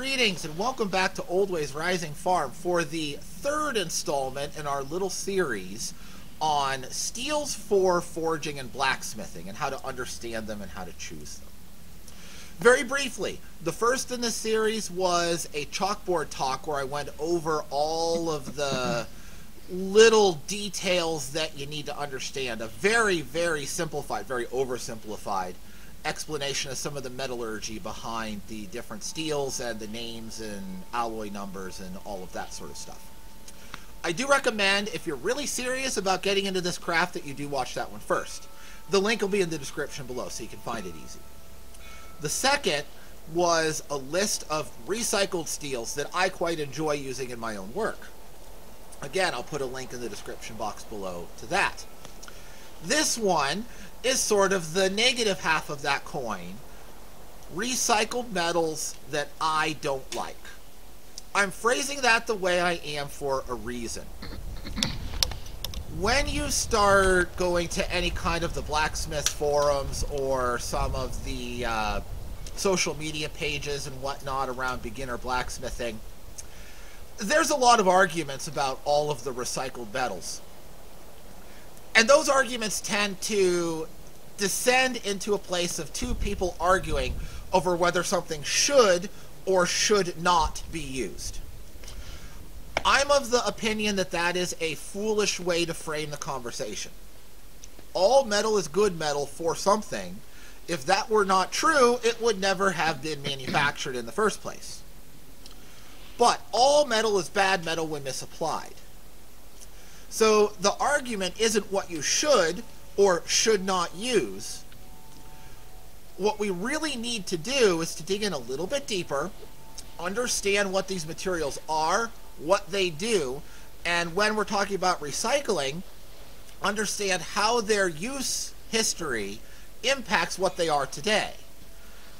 Greetings and welcome back to Old Ways Rising Farm for the third installment in our little series on steels for forging and blacksmithing and how to understand them and how to choose them. Very briefly, the first in the series was a chalkboard talk where I went over all of the little details that you need to understand. A very, very simplified, very oversimplified explanation of some of the metallurgy behind the different steels and the names and alloy numbers and all of that sort of stuff. I do recommend, if you're really serious about getting into this craft, that you do watch that one first. The link will be in the description below so you can find it easy. The second was a list of recycled steels that I quite enjoy using in my own work. Again, I'll put a link in the description box below to that. This one is sort of the negative half of that coin. Recycled metals that I don't like. I'm phrasing that the way I am for a reason. When you start going to any kind of the blacksmith forums or some of the uh, social media pages and whatnot around beginner blacksmithing, there's a lot of arguments about all of the recycled metals. And those arguments tend to descend into a place of two people arguing over whether something should or should not be used. I'm of the opinion that that is a foolish way to frame the conversation. All metal is good metal for something. If that were not true, it would never have been manufactured in the first place. But all metal is bad metal when misapplied. So the argument isn't what you should or should not use. What we really need to do is to dig in a little bit deeper, understand what these materials are, what they do, and when we're talking about recycling, understand how their use history impacts what they are today.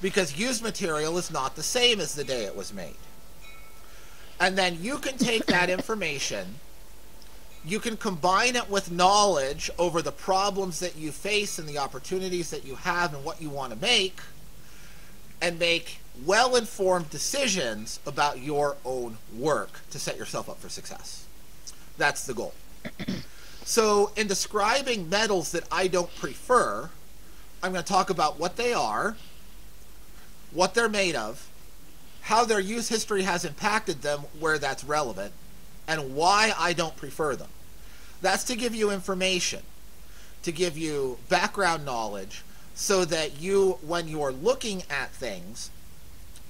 Because used material is not the same as the day it was made. And then you can take that information you can combine it with knowledge over the problems that you face and the opportunities that you have and what you want to make and make well informed decisions about your own work to set yourself up for success. That's the goal. so, in describing metals that I don't prefer, I'm going to talk about what they are, what they're made of, how their use history has impacted them where that's relevant, and why I don't prefer them. That's to give you information, to give you background knowledge, so that you, when you're looking at things,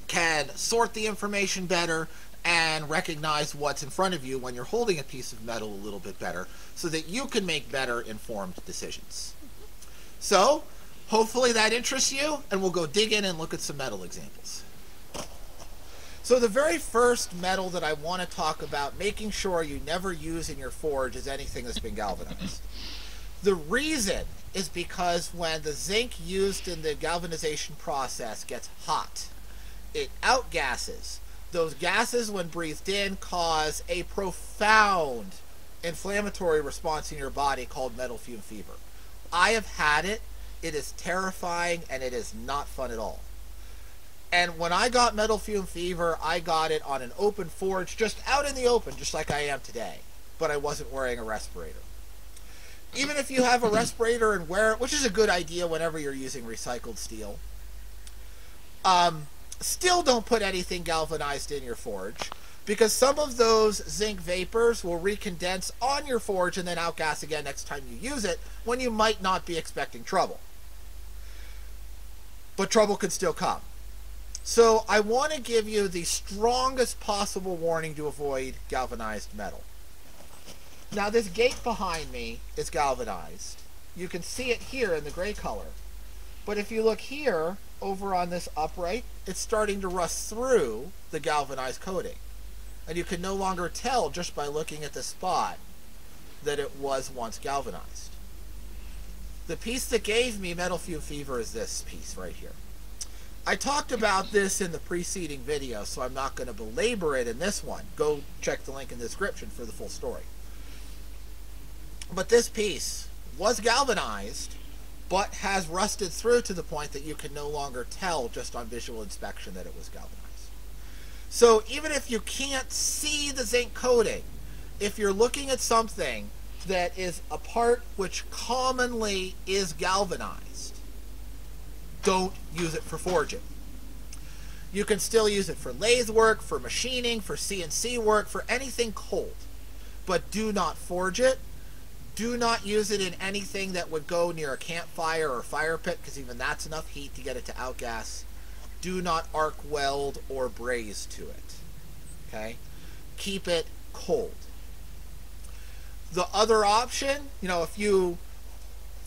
can sort the information better and recognize what's in front of you when you're holding a piece of metal a little bit better so that you can make better informed decisions. So, hopefully that interests you, and we'll go dig in and look at some metal examples. So the very first metal that I want to talk about, making sure you never use in your forge, is anything that's been galvanized. The reason is because when the zinc used in the galvanization process gets hot, it outgasses. Those gases, when breathed in, cause a profound inflammatory response in your body called metal fume fever. I have had it. It is terrifying and it is not fun at all. And when I got metal fume fever, I got it on an open forge, just out in the open, just like I am today. But I wasn't wearing a respirator. Even if you have a respirator and wear it, which is a good idea whenever you're using recycled steel, um, still don't put anything galvanized in your forge because some of those zinc vapors will recondense on your forge and then outgas again next time you use it when you might not be expecting trouble. But trouble could still come. So I want to give you the strongest possible warning to avoid galvanized metal. Now this gate behind me is galvanized. You can see it here in the gray color. But if you look here, over on this upright, it's starting to rust through the galvanized coating. And you can no longer tell just by looking at the spot that it was once galvanized. The piece that gave me metal fume fever is this piece right here. I talked about this in the preceding video, so I'm not going to belabor it in this one. Go check the link in the description for the full story. But this piece was galvanized, but has rusted through to the point that you can no longer tell just on visual inspection that it was galvanized. So even if you can't see the zinc coating, if you're looking at something that is a part which commonly is galvanized, don't use it for forging. You can still use it for lathe work, for machining, for CNC work, for anything cold. But do not forge it. Do not use it in anything that would go near a campfire or fire pit, because even that's enough heat to get it to outgas. Do not arc weld or braze to it. Okay? Keep it cold. The other option, you know, if you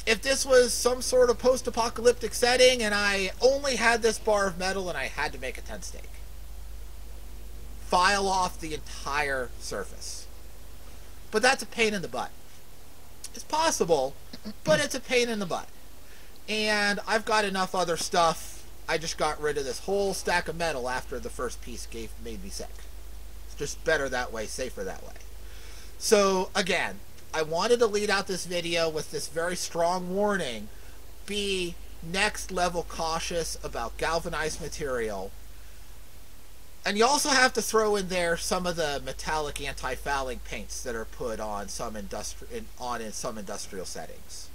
if this was some sort of post-apocalyptic setting and I only had this bar of metal and I had to make a tent stake, file off the entire surface. But that's a pain in the butt. It's possible, but it's a pain in the butt. And I've got enough other stuff. I just got rid of this whole stack of metal after the first piece gave made me sick. It's just better that way, safer that way. So again, I wanted to lead out this video with this very strong warning. Be next level cautious about galvanized material. And you also have to throw in there some of the metallic anti-fouling paints that are put on some industri- in, on in some industrial settings.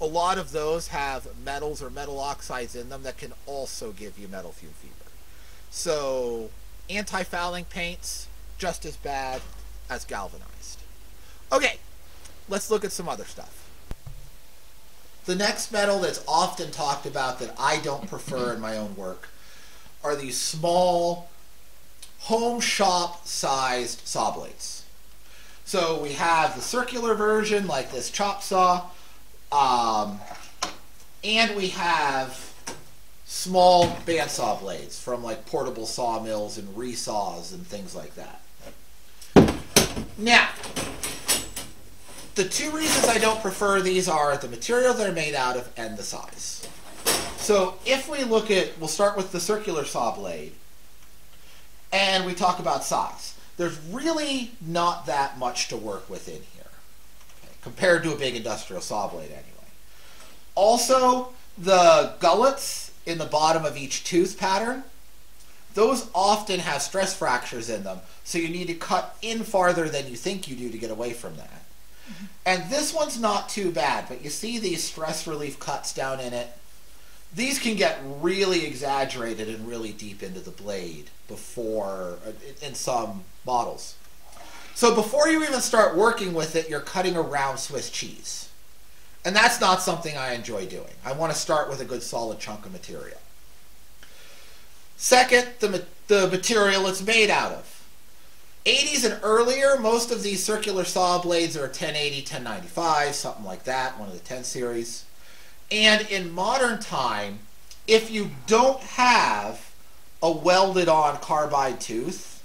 A lot of those have metals or metal oxides in them that can also give you metal fume fever. So anti-fouling paints just as bad as galvanized. Okay, let's look at some other stuff. The next metal that's often talked about that I don't prefer in my own work are these small home shop sized saw blades. So we have the circular version like this chop saw, um, and we have small bandsaw blades from like portable sawmills and resaws and things like that. Now, the two reasons I don't prefer these are the material they're made out of and the size. So if we look at, we'll start with the circular saw blade, and we talk about size. There's really not that much to work with in here, okay, compared to a big industrial saw blade anyway. Also, the gullets in the bottom of each tooth pattern, those often have stress fractures in them, so you need to cut in farther than you think you do to get away from that. And this one's not too bad, but you see these stress relief cuts down in it. These can get really exaggerated and really deep into the blade before, uh, in some models. So before you even start working with it, you're cutting around Swiss cheese. And that's not something I enjoy doing. I want to start with a good solid chunk of material. Second, the, the material it's made out of. 80s and earlier, most of these circular saw blades are 1080, 1095, something like that, one of the 10 series. And in modern time, if you don't have a welded on carbide tooth,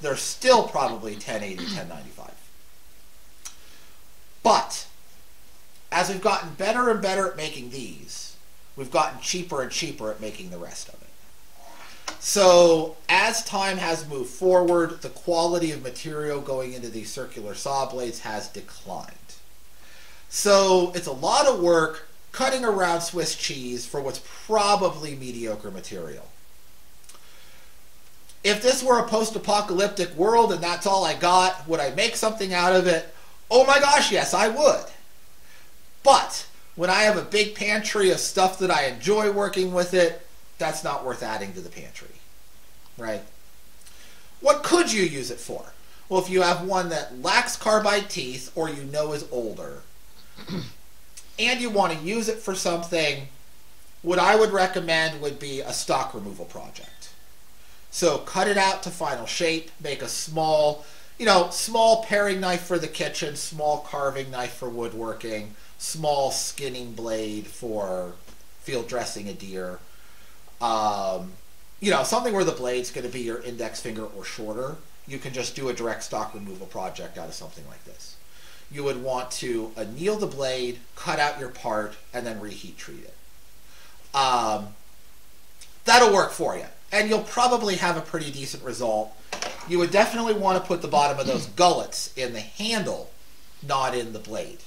they're still probably 1080, 1095. But as we've gotten better and better at making these, we've gotten cheaper and cheaper at making the rest of it. So as time has moved forward, the quality of material going into these circular saw blades has declined. So it's a lot of work cutting around Swiss cheese for what's probably mediocre material. If this were a post-apocalyptic world and that's all I got, would I make something out of it? Oh my gosh, yes, I would. But when I have a big pantry of stuff that I enjoy working with it, that's not worth adding to the pantry, right? What could you use it for? Well, if you have one that lacks carbide teeth or you know is older, and you want to use it for something, what I would recommend would be a stock removal project. So cut it out to final shape, make a small, you know, small paring knife for the kitchen, small carving knife for woodworking, small skinning blade for field dressing a deer, um, you know, something where the blade's going to be your index finger or shorter, you can just do a direct stock removal project out of something like this. You would want to anneal the blade, cut out your part, and then reheat treat it. Um, that'll work for you. And you'll probably have a pretty decent result. You would definitely want to put the bottom of those gullets in the handle, not in the blade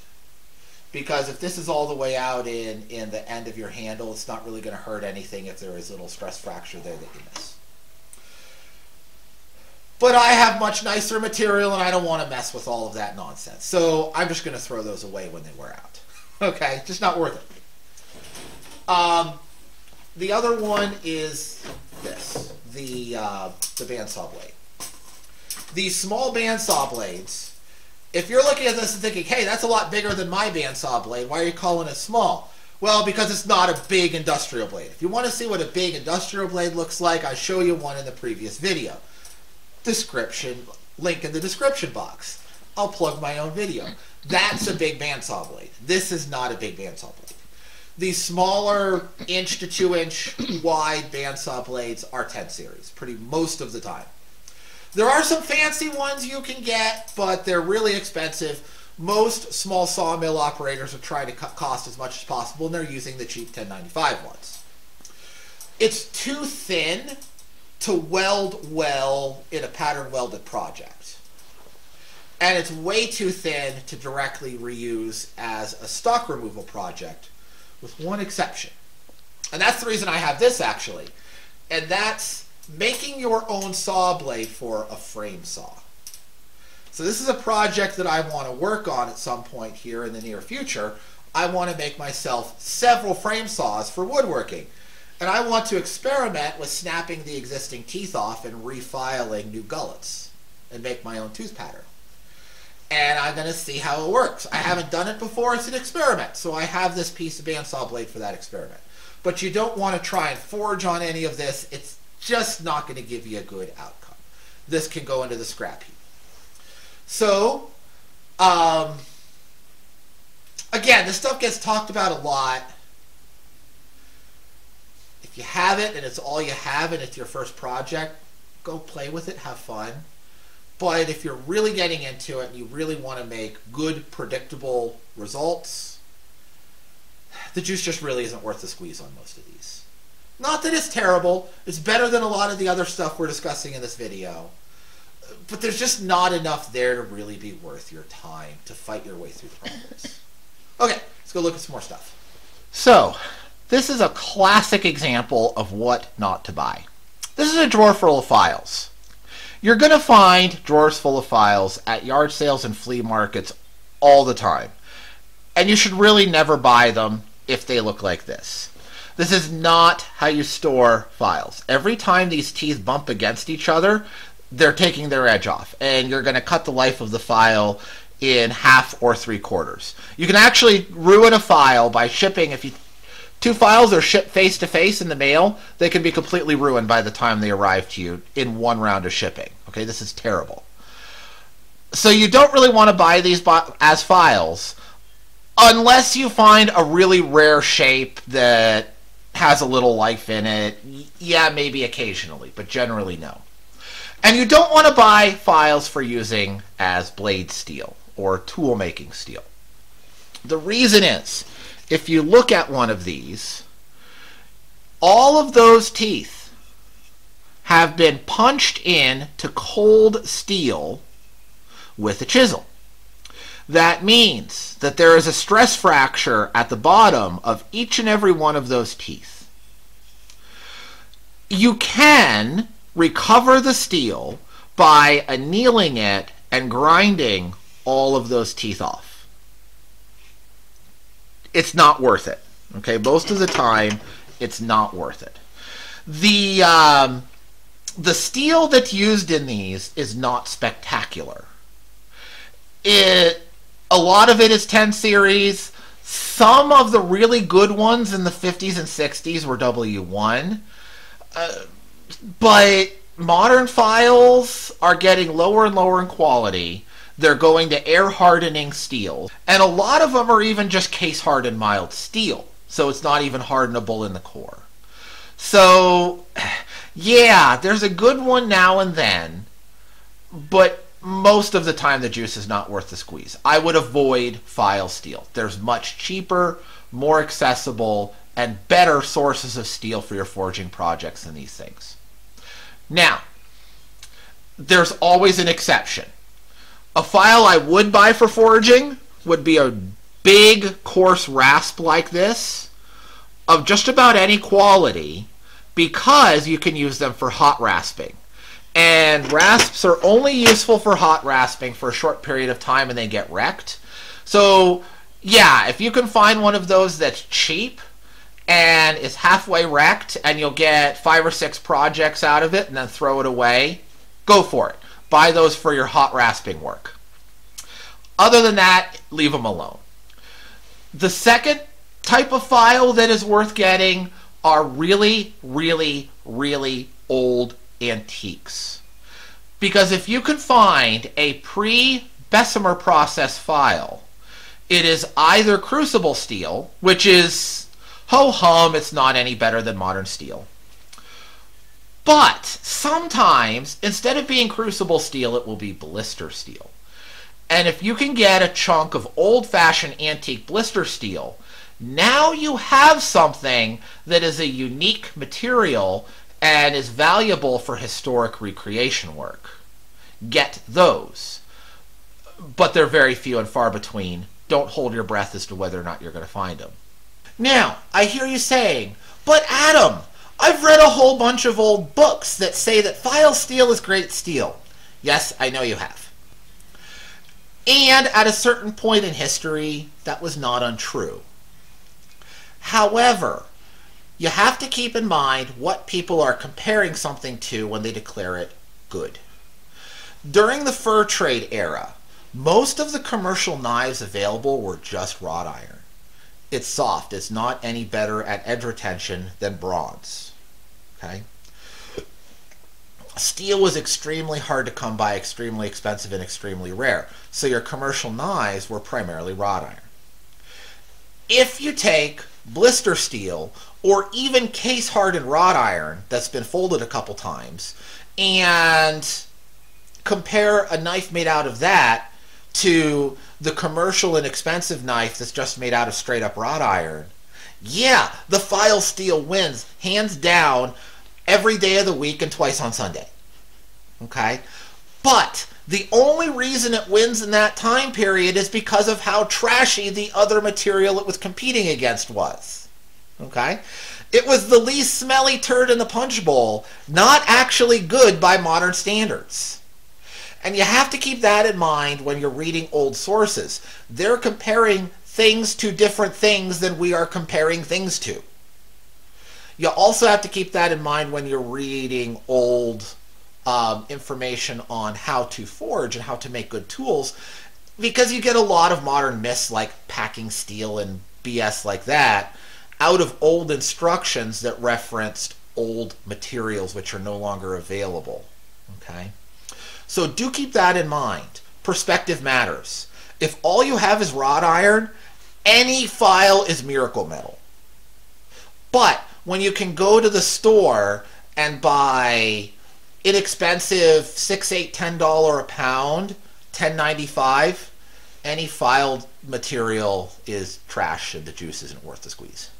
because if this is all the way out in, in the end of your handle, it's not really going to hurt anything if there is a little stress fracture there that you miss. But I have much nicer material and I don't want to mess with all of that nonsense. So I'm just going to throw those away when they wear out. okay, just not worth it. Um, the other one is this, the, uh, the bandsaw blade. These small bandsaw blades, if you're looking at this and thinking, hey, that's a lot bigger than my bandsaw blade, why are you calling it small? Well, because it's not a big industrial blade. If you want to see what a big industrial blade looks like, I show you one in the previous video. Description, link in the description box. I'll plug my own video. That's a big bandsaw blade. This is not a big bandsaw blade. These smaller inch to two inch wide bandsaw blades are 10 series, pretty most of the time. There are some fancy ones you can get, but they're really expensive most small sawmill operators are trying to cut cost as much as possible, and they're using the cheap 1095 ones. It's too thin to weld well in a pattern welded project. And it's way too thin to directly reuse as a stock removal project, with one exception. And that's the reason I have this actually. And that's making your own saw blade for a frame saw. So this is a project that I want to work on at some point here in the near future. I want to make myself several frame saws for woodworking. And I want to experiment with snapping the existing teeth off and refiling new gullets and make my own tooth pattern. And I'm going to see how it works. I haven't done it before. It's an experiment. So I have this piece of bandsaw blade for that experiment. But you don't want to try and forge on any of this. It's just not going to give you a good outcome. This can go into the scrap heap. So, um, again, this stuff gets talked about a lot. If you have it and it's all you have and it's your first project, go play with it, have fun. But if you're really getting into it and you really want to make good, predictable results, the juice just really isn't worth the squeeze on most of these. Not that it's terrible. It's better than a lot of the other stuff we're discussing in this video but there's just not enough there to really be worth your time to fight your way through the problems. okay, let's go look at some more stuff. So, this is a classic example of what not to buy. This is a drawer full of files. You're going to find drawers full of files at yard sales and flea markets all the time. And you should really never buy them if they look like this. This is not how you store files. Every time these teeth bump against each other, they're taking their edge off, and you're going to cut the life of the file in half or three quarters. You can actually ruin a file by shipping if you two files are shipped face to face in the mail, they can be completely ruined by the time they arrive to you in one round of shipping. Okay, this is terrible. So you don't really want to buy these as files unless you find a really rare shape that has a little life in it. Yeah, maybe occasionally, but generally no. And you don't want to buy files for using as blade steel or tool making steel. The reason is, if you look at one of these, all of those teeth have been punched in to cold steel with a chisel. That means that there is a stress fracture at the bottom of each and every one of those teeth. You can recover the steel by annealing it and grinding all of those teeth off. It's not worth it. Okay, most of the time, it's not worth it. The um, the steel that's used in these is not spectacular. It a lot of it is 10 series. Some of the really good ones in the 50s and 60s were W1. Uh, but modern files are getting lower and lower in quality. They're going to air hardening steel. And a lot of them are even just case hardened mild steel. So it's not even hardenable in the core. So, yeah, there's a good one now and then. But most of the time, the juice is not worth the squeeze. I would avoid file steel. There's much cheaper, more accessible, and better sources of steel for your forging projects than these things. Now, there's always an exception. A file I would buy for foraging would be a big coarse rasp like this of just about any quality because you can use them for hot rasping. And rasps are only useful for hot rasping for a short period of time and they get wrecked. So, yeah, if you can find one of those that's cheap and is halfway wrecked and you'll get five or six projects out of it and then throw it away, go for it. Buy those for your hot rasping work. Other than that, leave them alone. The second type of file that is worth getting are really, really, really old antiques. Because if you can find a pre-Bessemer process file, it is either crucible steel, which is ho-hum, it's not any better than modern steel. But sometimes, instead of being crucible steel, it will be blister steel. And if you can get a chunk of old-fashioned antique blister steel, now you have something that is a unique material and is valuable for historic recreation work. Get those. But they're very few and far between. Don't hold your breath as to whether or not you're going to find them. Now, I hear you saying, but Adam, I've read a whole bunch of old books that say that file steel is great steel. Yes, I know you have. And at a certain point in history, that was not untrue. However, you have to keep in mind what people are comparing something to when they declare it good. During the fur trade era, most of the commercial knives available were just wrought iron. It's soft. It's not any better at edge retention than bronze. Okay? Steel was extremely hard to come by, extremely expensive, and extremely rare. So your commercial knives were primarily wrought iron. If you take blister steel or even case hardened wrought iron that's been folded a couple times and compare a knife made out of that to the commercial and expensive knife that's just made out of straight up wrought iron, yeah, the file steel wins hands down every day of the week and twice on Sunday. Okay? But the only reason it wins in that time period is because of how trashy the other material it was competing against was. Okay? It was the least smelly turd in the punch bowl, not actually good by modern standards. And you have to keep that in mind when you're reading old sources. They're comparing things to different things than we are comparing things to. You also have to keep that in mind when you're reading old um, information on how to forge and how to make good tools because you get a lot of modern myths like packing steel and BS like that out of old instructions that referenced old materials which are no longer available. Okay? So do keep that in mind. Perspective matters. If all you have is wrought iron, any file is miracle metal. But when you can go to the store and buy inexpensive six, eight, ten dollar a pound, ten ninety five, any filed material is trash and the juice isn't worth the squeeze.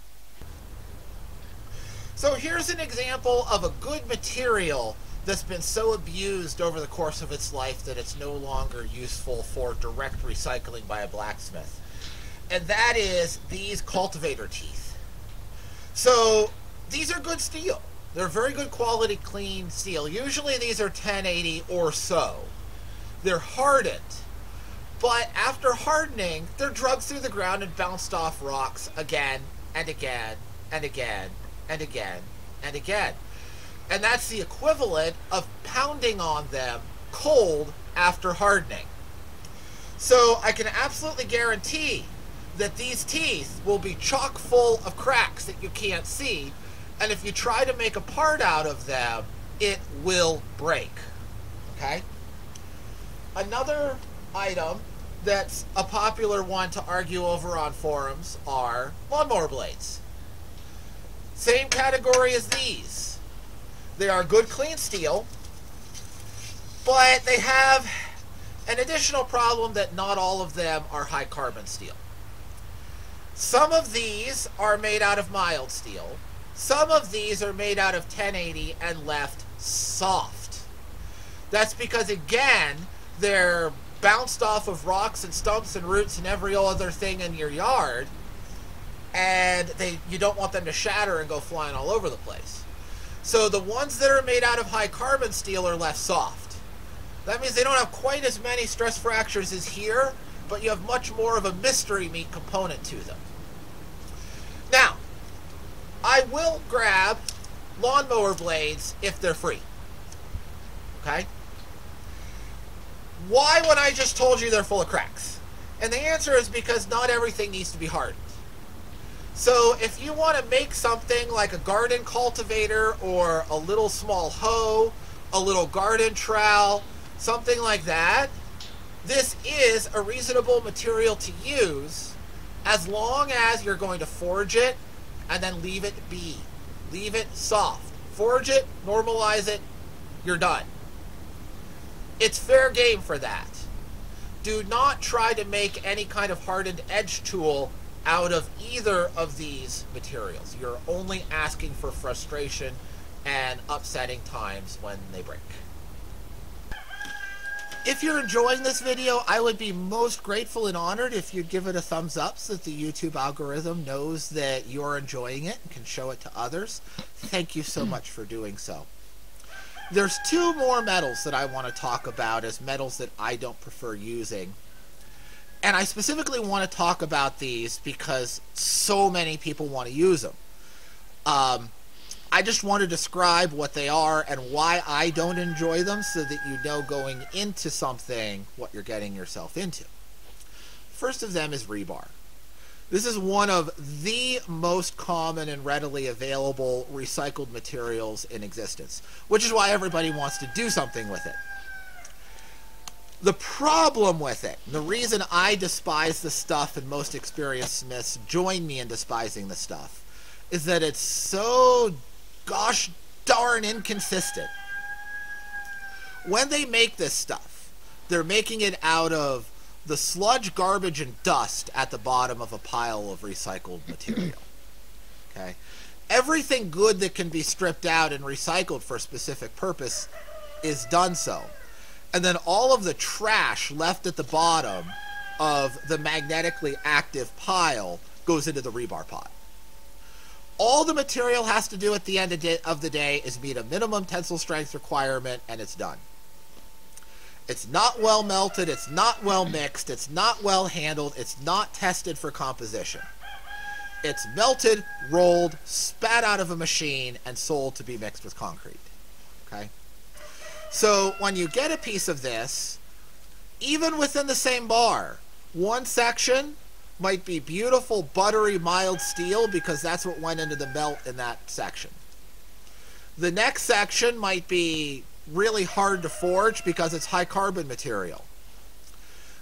So here's an example of a good material that's been so abused over the course of its life that it's no longer useful for direct recycling by a blacksmith. And that is these cultivator teeth. So these are good steel. They're very good quality clean steel. Usually these are 1080 or so. They're hardened. But after hardening, they're drugged through the ground and bounced off rocks again and again and again and again and again. And that's the equivalent of pounding on them cold after hardening. So I can absolutely guarantee that these teeth will be chock full of cracks that you can't see and if you try to make a part out of them, it will break. Okay? Another item that's a popular one to argue over on forums are lawnmower blades. Same category as these. They are good clean steel, but they have an additional problem that not all of them are high carbon steel. Some of these are made out of mild steel, some of these are made out of 1080 and left soft. That's because, again, they're bounced off of rocks and stumps and roots and every other thing in your yard, and they you don't want them to shatter and go flying all over the place. So the ones that are made out of high carbon steel are less soft. That means they don't have quite as many stress fractures as here, but you have much more of a mystery meat component to them. Now, I will grab lawnmower blades if they're free. Okay? Why when I just told you they're full of cracks? And the answer is because not everything needs to be hardened. So if you want to make something like a garden cultivator or a little small hoe, a little garden trowel, something like that, this is a reasonable material to use as long as you're going to forge it and then leave it be. Leave it soft. Forge it, normalize it, you're done. It's fair game for that. Do not try to make any kind of hardened edge tool out of either of these materials. You're only asking for frustration and upsetting times when they break. If you're enjoying this video, I would be most grateful and honored if you'd give it a thumbs up so that the YouTube algorithm knows that you're enjoying it and can show it to others. Thank you so much for doing so. There's two more metals that I want to talk about as metals that I don't prefer using. And I specifically want to talk about these because so many people want to use them. Um, I just want to describe what they are and why I don't enjoy them so that you know going into something what you're getting yourself into. First of them is rebar. This is one of the most common and readily available recycled materials in existence, which is why everybody wants to do something with it. The problem with it, the reason I despise the stuff and most experienced smiths join me in despising the stuff, is that it's so gosh darn inconsistent. When they make this stuff, they're making it out of the sludge, garbage, and dust at the bottom of a pile of recycled material. Okay? Everything good that can be stripped out and recycled for a specific purpose is done so. And then all of the trash left at the bottom of the magnetically active pile goes into the rebar pot. All the material has to do at the end of the day is meet a minimum tensile strength requirement, and it's done. It's not well melted, it's not well mixed, it's not well handled, it's not tested for composition. It's melted, rolled, spat out of a machine, and sold to be mixed with concrete. Okay? So when you get a piece of this, even within the same bar, one section might be beautiful, buttery, mild steel because that's what went into the melt in that section. The next section might be really hard to forge because it's high carbon material.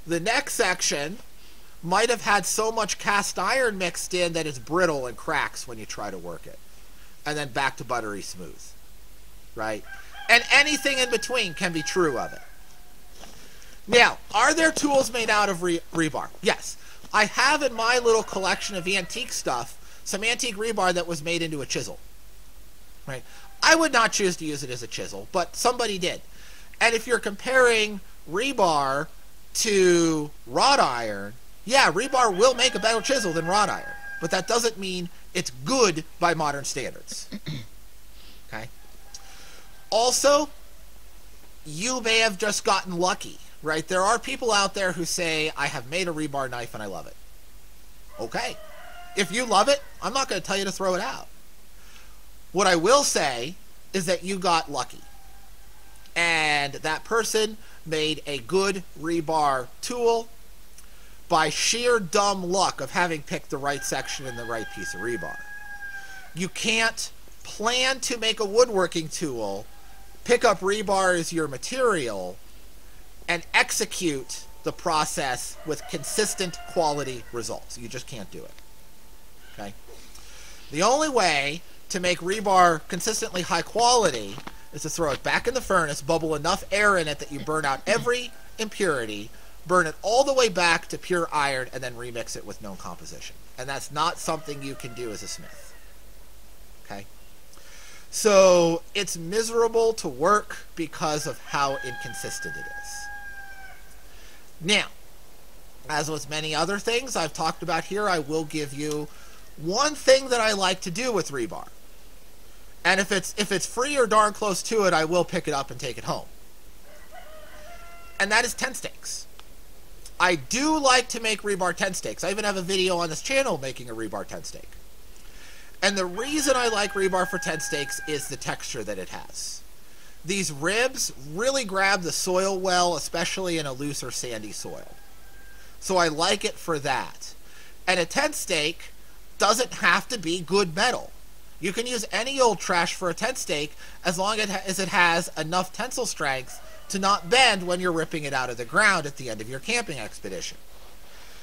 The next section might have had so much cast iron mixed in that it's brittle and cracks when you try to work it. And then back to buttery smooth. Right? And anything in between can be true of it. Now, are there tools made out of re rebar? Yes. I have in my little collection of antique stuff some antique rebar that was made into a chisel. Right? I would not choose to use it as a chisel, but somebody did. And if you're comparing rebar to wrought iron, yeah, rebar will make a better chisel than wrought iron, but that doesn't mean it's good by modern standards. Also, you may have just gotten lucky, right? There are people out there who say, I have made a rebar knife and I love it. Okay. If you love it, I'm not going to tell you to throw it out. What I will say is that you got lucky. And that person made a good rebar tool by sheer dumb luck of having picked the right section and the right piece of rebar. You can't plan to make a woodworking tool, pick up rebar as your material, and execute the process with consistent quality results. You just can't do it. Okay? The only way to make rebar consistently high quality is to throw it back in the furnace, bubble enough air in it that you burn out every impurity, burn it all the way back to pure iron, and then remix it with known composition. And that's not something you can do as a smith. So it's miserable to work because of how inconsistent it is. Now, as with many other things I've talked about here, I will give you one thing that I like to do with rebar And if it's if it's free or darn close to it, I will pick it up and take it home. And that is tent stakes. I do like to make rebar tent stakes. I even have a video on this channel making a rebar tent stake. And the reason I like rebar for tent stakes is the texture that it has. These ribs really grab the soil well, especially in a loose or sandy soil. So I like it for that. And a tent stake doesn't have to be good metal. You can use any old trash for a tent stake as long as it has enough tensile strength to not bend when you're ripping it out of the ground at the end of your camping expedition.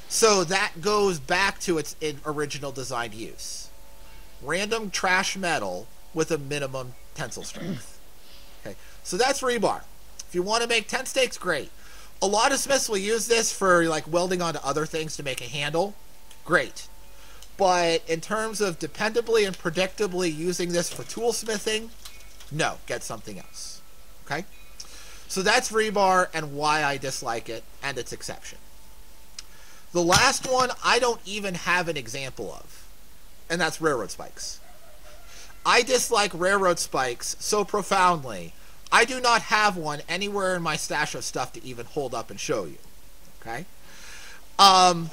So that goes back to its original designed use. Random trash metal with a minimum tensile strength. Okay, so that's rebar. If you want to make tent stakes, great. A lot of smiths will use this for like welding onto other things to make a handle. Great. But in terms of dependably and predictably using this for toolsmithing, no, get something else. Okay? So that's rebar and why I dislike it and its exception. The last one I don't even have an example of, and that's railroad spikes. I dislike railroad spikes so profoundly, I do not have one anywhere in my stash of stuff to even hold up and show you. Okay? Um,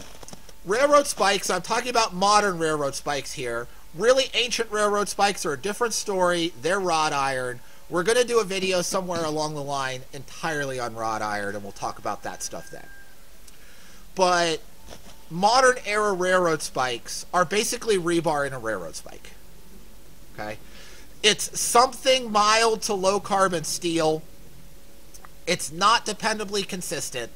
Railroad spikes, I'm talking about modern railroad spikes here. Really ancient railroad spikes are a different story. They're wrought iron. We're going to do a video somewhere along the line entirely on wrought iron, and we'll talk about that stuff then. But modern era railroad spikes are basically rebar in a railroad spike. Okay? It's something mild to low carbon steel. It's not dependably consistent.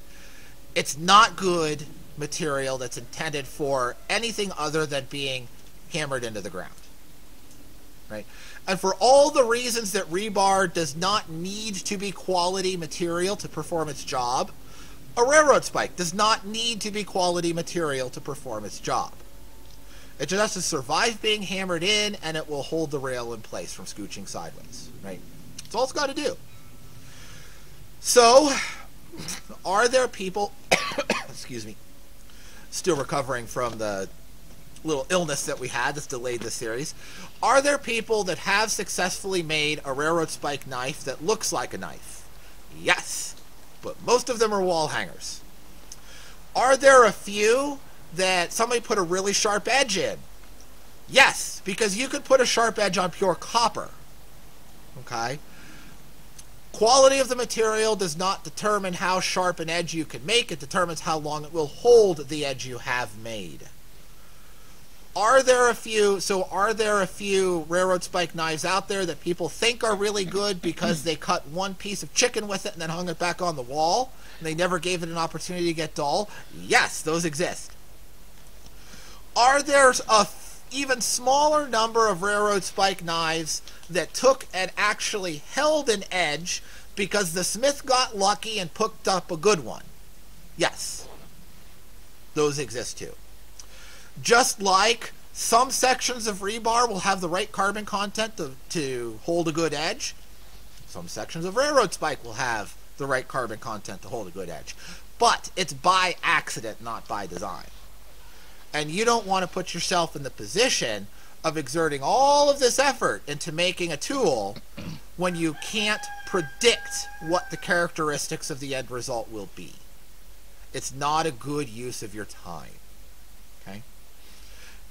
It's not good material that's intended for anything other than being hammered into the ground. Right? And for all the reasons that rebar does not need to be quality material to perform its job, a railroad spike does not need to be quality material to perform its job. It just has to survive being hammered in and it will hold the rail in place from scooching sideways. Right? That's all it's got to do. So, are there people, excuse me, still recovering from the little illness that we had that's delayed the series. Are there people that have successfully made a railroad spike knife that looks like a knife? Yes, but most of them are wall hangers. Are there a few that somebody put a really sharp edge in? Yes, because you could put a sharp edge on pure copper. Okay? Quality of the material does not determine how sharp an edge you can make. It determines how long it will hold the edge you have made. Are there a few, so are there a few railroad spike knives out there that people think are really good because they cut one piece of chicken with it and then hung it back on the wall and they never gave it an opportunity to get dull? Yes, those exist. Are there a even smaller number of railroad spike knives that took and actually held an edge because the smith got lucky and picked up a good one. Yes, those exist too. Just like some sections of rebar will have the right carbon content to, to hold a good edge, some sections of railroad spike will have the right carbon content to hold a good edge. But it's by accident, not by design. And you don't want to put yourself in the position of exerting all of this effort into making a tool when you can't predict what the characteristics of the end result will be. It's not a good use of your time. Okay?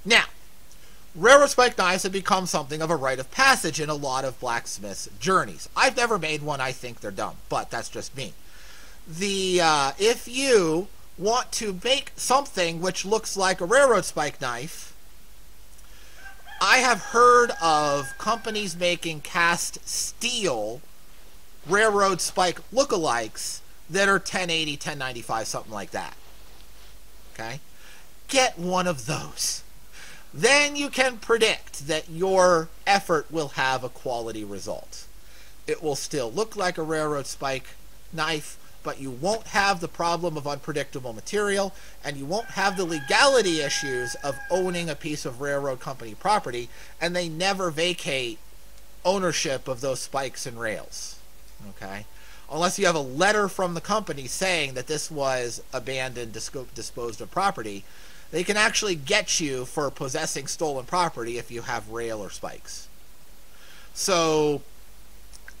Now, railroad spike knives have become something of a rite of passage in a lot of blacksmiths' journeys. I've never made one. I think they're dumb, but that's just me. The uh, if you want to make something which looks like a railroad spike knife, I have heard of companies making cast steel railroad spike lookalikes that are 1080, 1095, something like that. Okay? Get one of those. Then you can predict that your effort will have a quality result. It will still look like a railroad spike knife, but you won't have the problem of unpredictable material, and you won't have the legality issues of owning a piece of railroad company property, and they never vacate ownership of those spikes and rails. Okay? Unless you have a letter from the company saying that this was abandoned, disposed of property, they can actually get you for possessing stolen property if you have rail or spikes. So,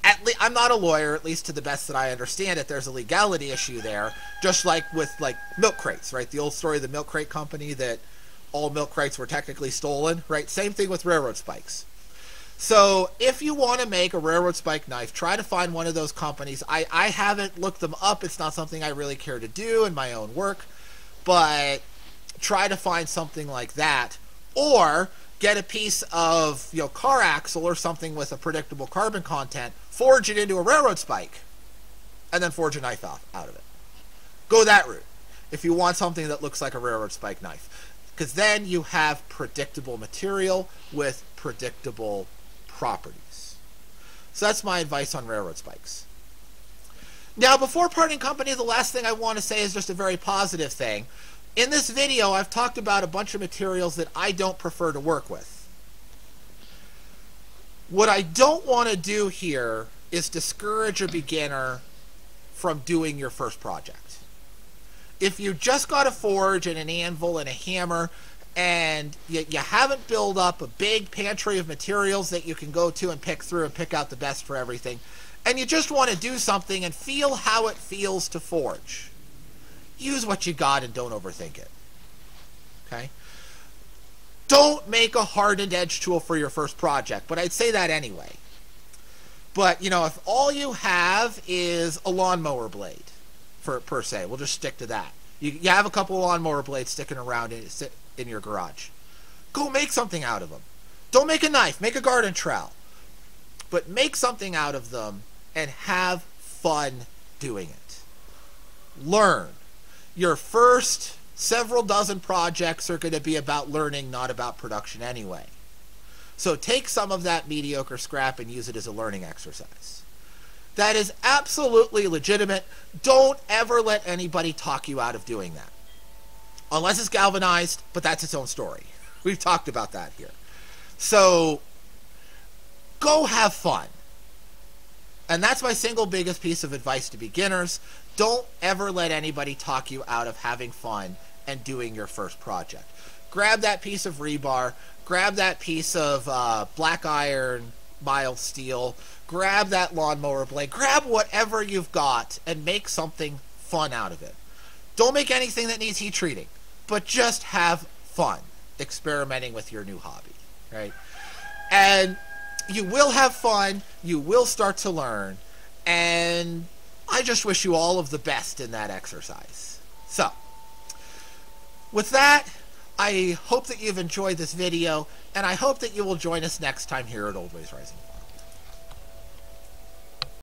at le- I'm not a lawyer, at least to the best that I understand it. There's a legality issue there, just like with like milk crates, right? The old story of the milk crate company that all milk crates were technically stolen, right? Same thing with railroad spikes. So if you want to make a railroad spike knife, try to find one of those companies. I, I haven't looked them up. It's not something I really care to do in my own work, but try to find something like that. Or get a piece of you know car axle or something with a predictable carbon content, forge it into a railroad spike, and then forge a knife out, out of it. Go that route if you want something that looks like a railroad spike knife. Because then you have predictable material with predictable properties. So that's my advice on railroad spikes. Now, before parting company, the last thing I want to say is just a very positive thing. In this video, I've talked about a bunch of materials that I don't prefer to work with. What I don't want to do here is discourage a beginner from doing your first project. If you just got a forge and an anvil and a hammer and you, you haven't built up a big pantry of materials that you can go to and pick through and pick out the best for everything, and you just want to do something and feel how it feels to forge, use what you got and don't overthink it. Okay? Don't make a hardened edge tool for your first project, but I'd say that anyway. But, you know, if all you have is a lawnmower blade, for per se, we'll just stick to that. You, you have a couple lawnmower blades sticking around in, in your garage. Go make something out of them. Don't make a knife, make a garden trowel. But make something out of them and have fun doing it. Learn. Your first several dozen projects are going to be about learning, not about production anyway. So take some of that mediocre scrap and use it as a learning exercise. That is absolutely legitimate. Don't ever let anybody talk you out of doing that unless it's galvanized, but that's its own story. We've talked about that here. So go have fun. And that's my single biggest piece of advice to beginners. Don't ever let anybody talk you out of having fun and doing your first project. Grab that piece of rebar, grab that piece of uh, black iron, mild steel, grab that lawnmower blade, grab whatever you've got and make something fun out of it. Don't make anything that needs heat treating but just have fun experimenting with your new hobby, right? And you will have fun, you will start to learn, and I just wish you all of the best in that exercise. So, with that, I hope that you've enjoyed this video, and I hope that you will join us next time here at Old Ways Rising.